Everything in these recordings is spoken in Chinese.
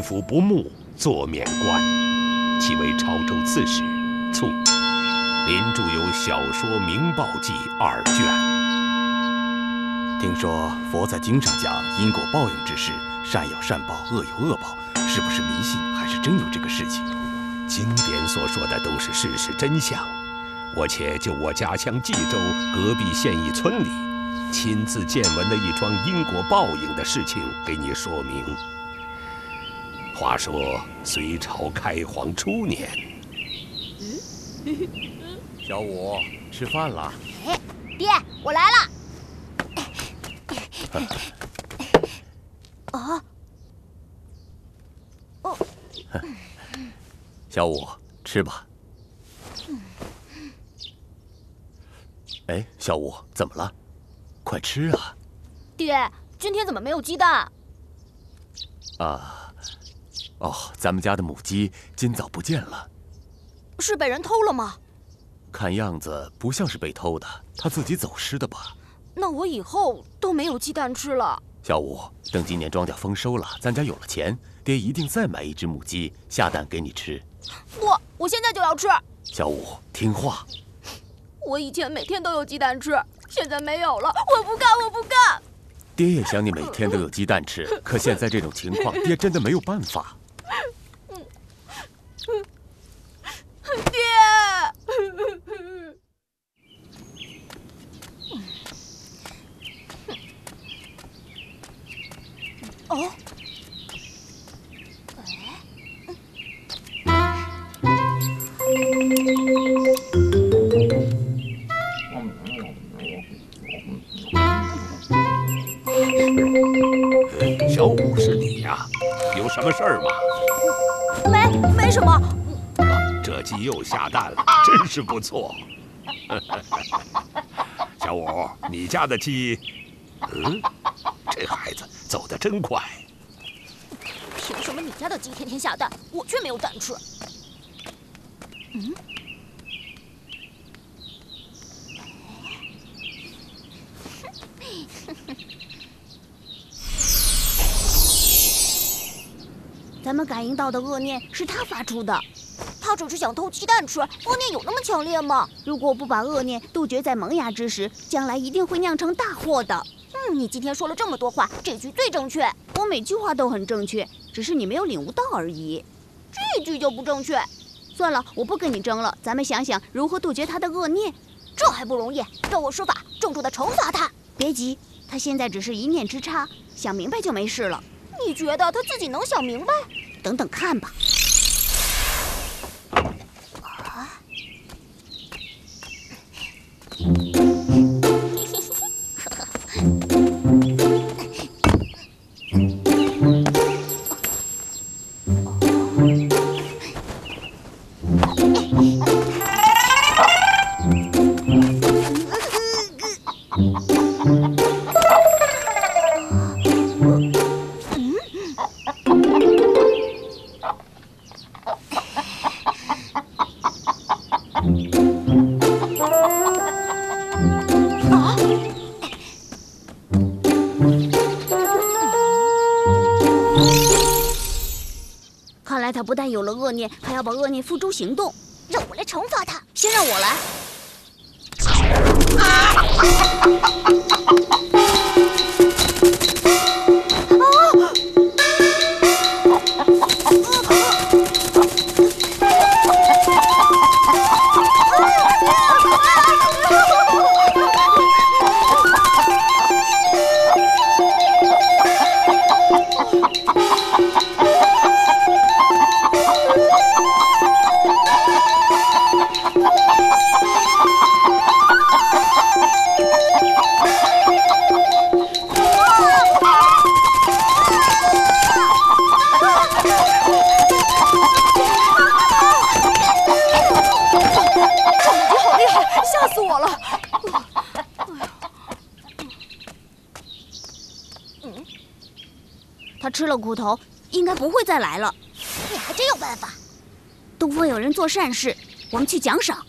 府不睦，坐免官，其为潮州刺史。卒。林著有《小说明报记》二卷。听说佛在经上讲因果报应之事，善有善报，恶有恶报，是不是迷信，还是真有这个事情？经典所说的都是事实真相。我且就我家乡冀州隔壁县一村里，亲自见闻的一桩因果报应的事情给你说明。话说隋朝开皇初年，小五，吃饭了。哎，爹，我来了。啊？哦。小五，吃吧。哎，小五，怎么了？快吃啊！爹，今天怎么没有鸡蛋？啊，哦，咱们家的母鸡今早不见了。是被人偷了吗？看样子不像是被偷的，它自己走失的吧？那我以后都没有鸡蛋吃了。小五，等今年庄稼丰收了，咱家有了钱，爹一定再买一只母鸡下蛋给你吃。不，我现在就要吃。小五，听话。我以前每天都有鸡蛋吃，现在没有了，我不干，我不干。爹也想你每天都有鸡蛋吃，可现在这种情况，爹真的没有办法。哦，小五是你呀？有什么事儿吗？又下蛋了，真是不错。小五，你家的鸡，嗯，这孩子。走得真快！凭什么你家的鸡天天下蛋，我却没有蛋吃？嗯？咱们感应到的恶念是他发出的，他只是想偷鸡蛋吃，恶念有那么强烈吗？如果不把恶念杜绝在萌芽之时，将来一定会酿成大祸的。嗯你今天说了这么多话，这句最正确。我每句话都很正确，只是你没有领悟到而已。这句就不正确。算了，我不跟你争了，咱们想想如何杜绝他的恶念。这还不容易？让我施法，重重的惩罚他。别急，他现在只是一念之差，想明白就没事了。你觉得他自己能想明白？等等看吧。恶念，还要把恶念付诸行动，让我来惩罚他。先让我来。吃了苦头，应该不会再来了。你还真有办法。东方有人做善事，我们去奖赏。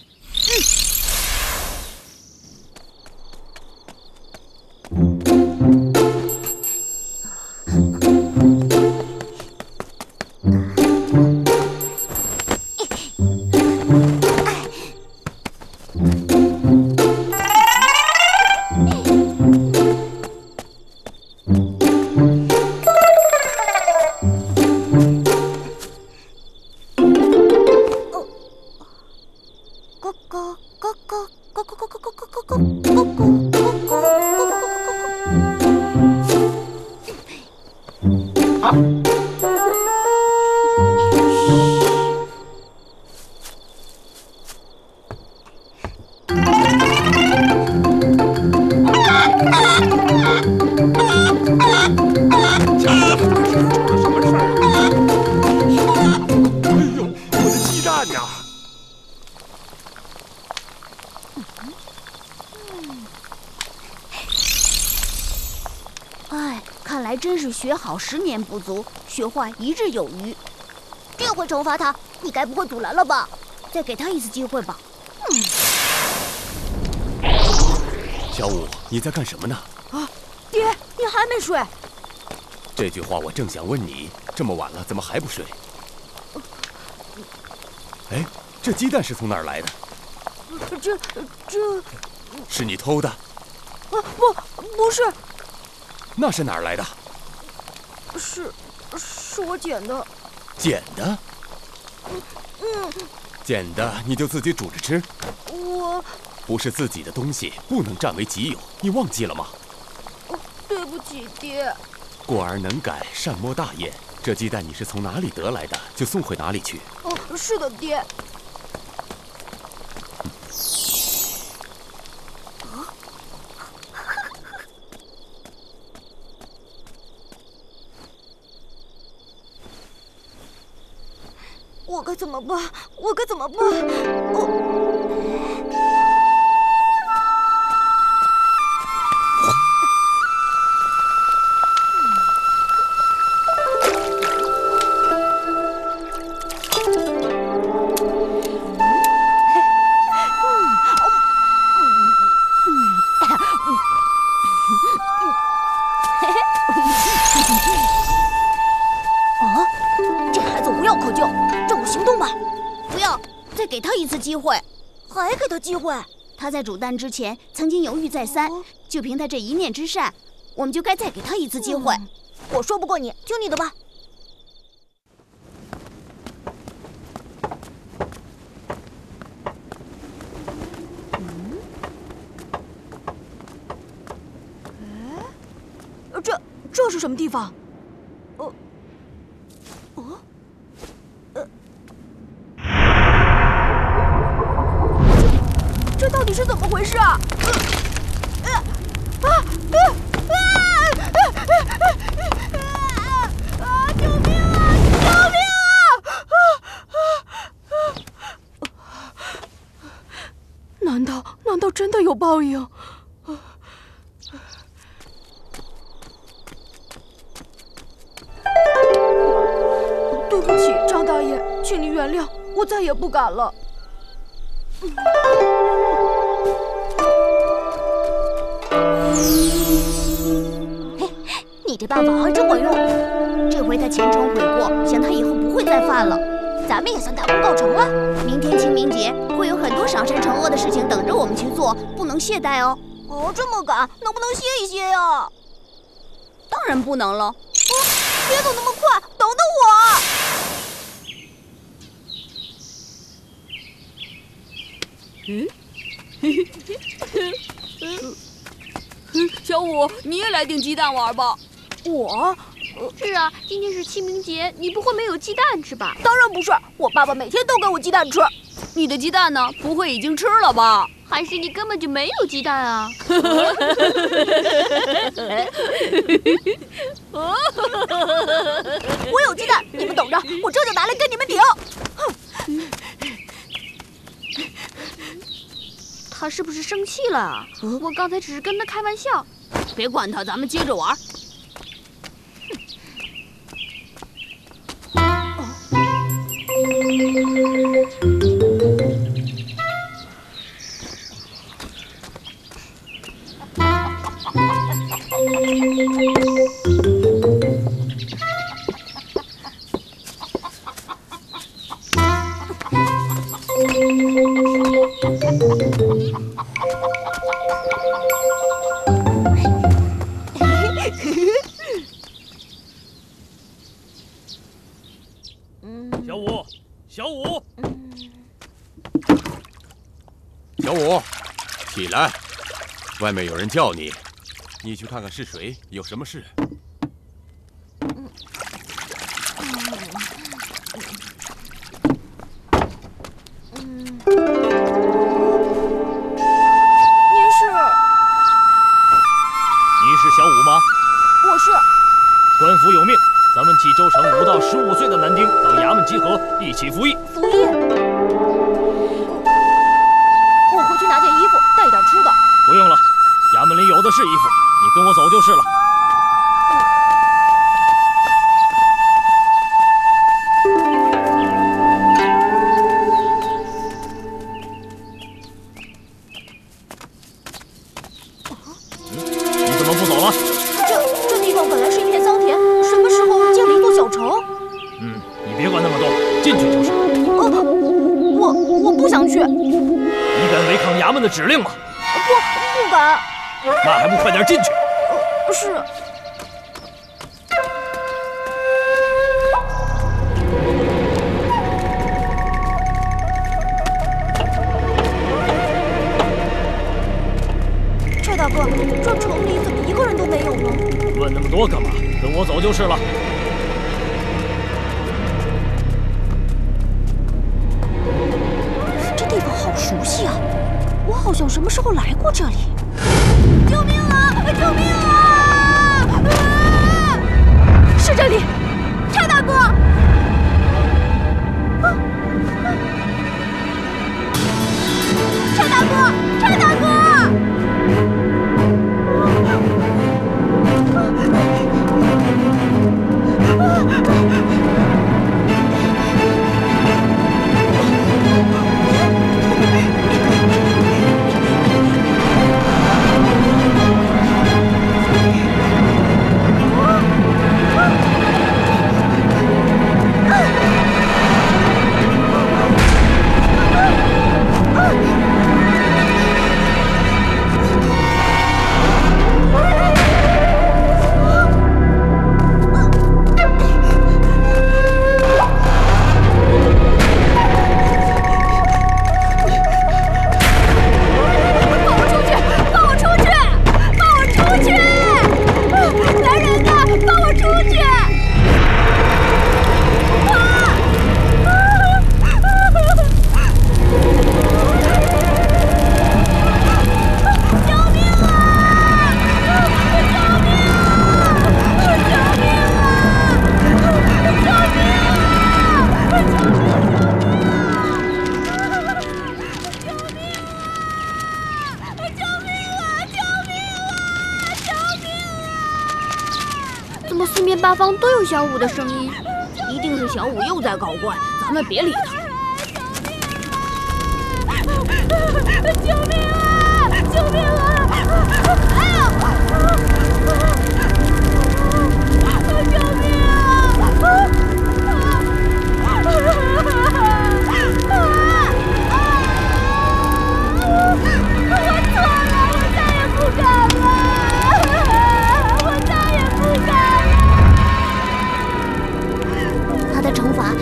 不足，学坏一日有余。这回惩罚他，你该不会阻拦了吧？再给他一次机会吧。嗯。小五，你在干什么呢？啊，爹，你还没睡？这句话我正想问你，这么晚了怎么还不睡？哎，这鸡蛋是从哪儿来的？这这，是你偷的？啊，不，不是。那是哪儿来的？是，是我捡的。捡的？嗯。捡的你就自己煮着吃。我。不是自己的东西，不能占为己有，你忘记了吗？对不起，爹。过儿能改，善莫大焉。这鸡蛋你是从哪里得来的，就送回哪里去。哦，是的，爹。么办？我该怎么办？我。机会，还给他机会。他在煮蛋之前曾经犹豫再三，就凭他这一念之善，我们就该再给他一次机会。我说不过你，听你的吧。嗯？哎，这这是什么地方？你是怎么回事啊？啊啊啊啊啊！救命啊！救命啊！难道难道真的有报应？对不起，张大爷，请你原谅，我再也不敢了。嘿，你这办法还真管用。这回他前程悔过，想他以后不会再犯了。咱们也算大功告成了。明天清明节会有很多赏善惩恶的事情等着我们去做，不能懈怠哦。哦，这么赶，能不能歇一歇呀？当然不能了。别走那么快，等等我。嗯。小五，你也来订鸡蛋玩吧。我，是啊，今天是清明节，你不会没有鸡蛋吃吧？当然不是，我爸爸每天都给我鸡蛋吃。你的鸡蛋呢？不会已经吃了吧？还是你根本就没有鸡蛋啊？我有鸡蛋，你们等着，我这就拿来跟你们顶。他是不是生气了？我刚才只是跟他开玩笑。别管他，咱们接着玩。外面有人叫你，你去看看是谁，有什么事？的指令吗？不不敢。那还不快点进去！是。蔡大哥，这城里怎么一个人都没有呢？问那么多干嘛？跟我走就是了。这地方好熟悉啊，我好像什么时候来过这里。救命啊！救命！怎么四面八方都有小五的声音？一定是小五又在搞怪，咱们别理他。救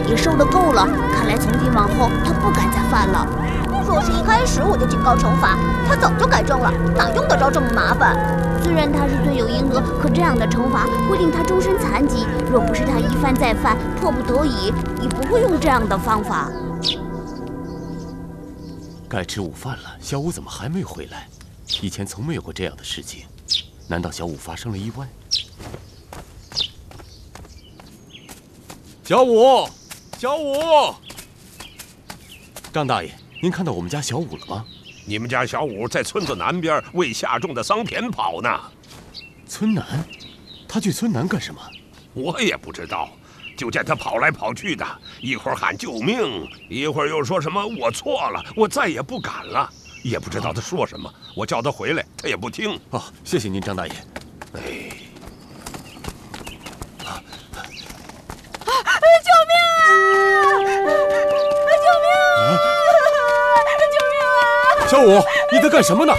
也受的够了，看来从今往后他不敢再犯了。若是一开始我就警告惩罚，他早就改正了，哪用得着这么麻烦？虽然他是罪有应得，可这样的惩罚会令他终身残疾。若不是他一犯再犯，迫不得已，也不会用这样的方法。该吃午饭了，小五怎么还没回来？以前从没有过这样的事情，难道小五发生了意外？小五，小五，张大爷，您看到我们家小五了吗？你们家小五在村子南边为下种的桑田跑呢，村南，他去村南干什么？我也不知道。就见他跑来跑去的，一会儿喊救命，一会儿又说什么我错了，我再也不敢了。也不知道他说什么，我叫他回来，他也不听。哦，谢谢您，张大爷。哎，救命啊！救命啊！救我，你在干什么呢？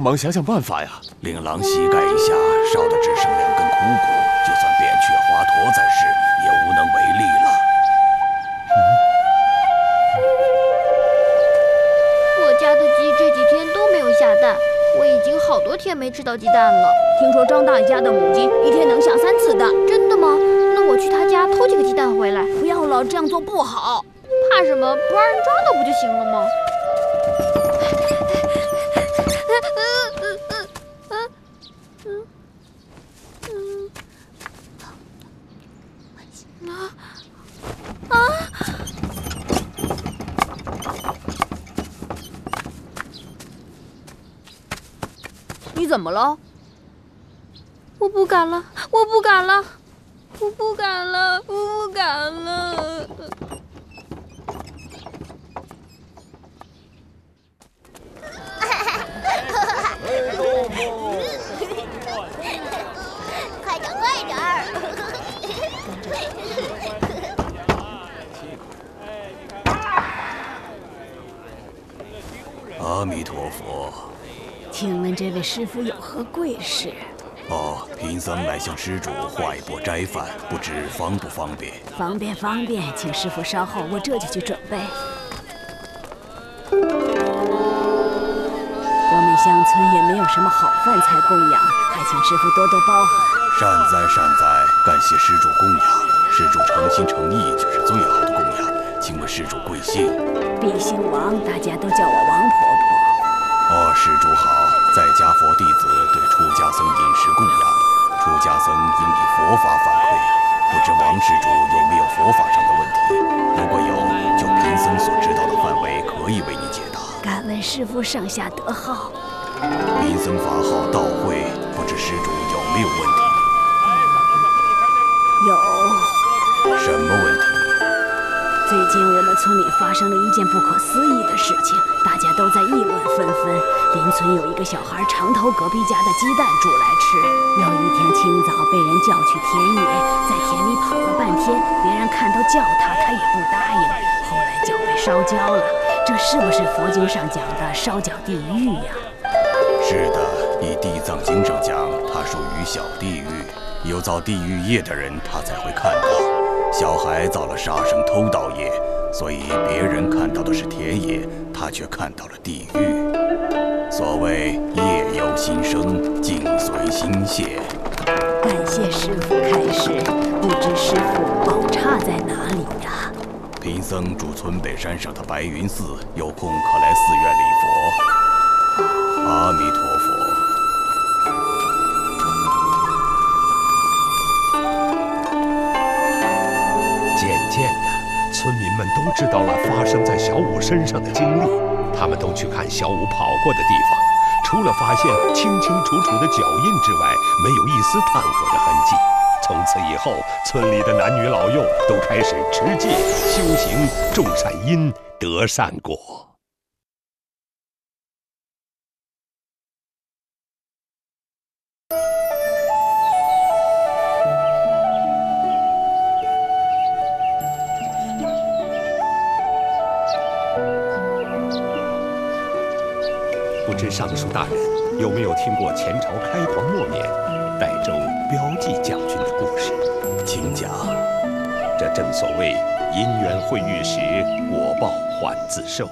帮忙想想办法呀！令郎膝盖以下烧的只剩两根枯骨，就算扁鹊华佗在世，也无能为力了。我家的鸡这几天都没有下蛋，我已经好多天没吃到鸡蛋了。听说张大爷家的母鸡一天能下三次蛋，真的吗？那我去他家偷几个鸡蛋回来。不要了，这样做不好。怕什么？不让人抓到不就行了吗？你怎么了？我不敢了，我不敢了，我不敢了，我不敢了。快点，快点儿！阿弥陀佛。请问这位师傅有何贵事？哦，贫僧来向施主画一波斋饭，不知方不方便？方便方便，请师傅稍后，我这就去准备。我们乡村也没有什么好饭菜供养，还请师傅多多包涵。善哉善哉，感谢施主供养。施主诚心诚意就是最好的供养。请问施主贵姓？必姓王，大家都叫我王婆婆。哦，施主好，师傅上下得号？贫僧法号道慧，不知施主有没有问题？有。什么问题？最近我们村里发生了一件不可思议的事情，大家都在议论纷纷。邻村有一个小孩常偷隔壁家的鸡蛋煮来吃。有一天清早被人叫去田野，在田里跑了半天，别人看到叫他，他也不答应。后来脚被烧焦了，这是不是佛经上讲的烧脚地狱呀？是的，以《地藏经》上讲，它属于小地狱，有造地狱业的人，他才会看到。小孩造了杀生偷盗业，所以别人看到的是田野，他却看到了地狱。所谓业由心生，境随心现。感谢师傅开示，不知师傅宝刹在哪里呀？贫僧住村北山上的白云寺，有空可来寺院礼佛。阿弥陀佛。渐渐的，村民们都知道了发生在小五身上的经历，他们都去看小五跑过的地方，除了发现清清楚楚的脚印之外，没有一丝炭火的痕迹。从此以后，村里的男女老幼都开始持戒、修行、种善因、得善果。不知尚书大人有没有听过前朝开皇末年代州标记将军的故事？请讲。正所谓因缘会遇时，果报还自受。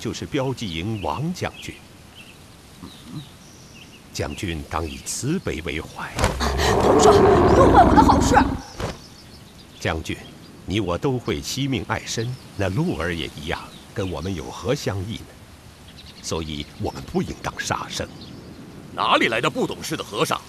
就是标记营王将军。嗯，将军当以慈悲为怀。同说，破坏我的好事。将军，你我都会惜命爱身，那鹿儿也一样，跟我们有何相异呢？所以我们不应当杀生。哪里来的不懂事的和尚？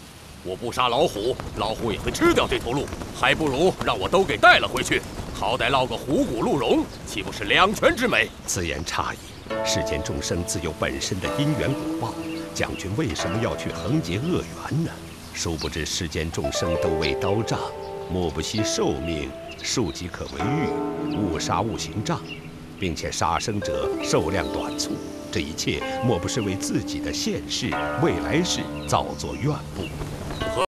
我不杀老虎，老虎也会吃掉这头鹿，还不如让我都给带了回去，好歹落个虎骨鹿茸，岂不是两全之美？此言差矣。世间众生自有本身的因缘果报，将军为什么要去横结恶缘呢？殊不知世间众生都为刀杖，莫不惜寿命，庶几可为玉，误杀误行杖，并且杀生者寿量短促。这一切莫不是为自己的现世、未来世造作怨妇？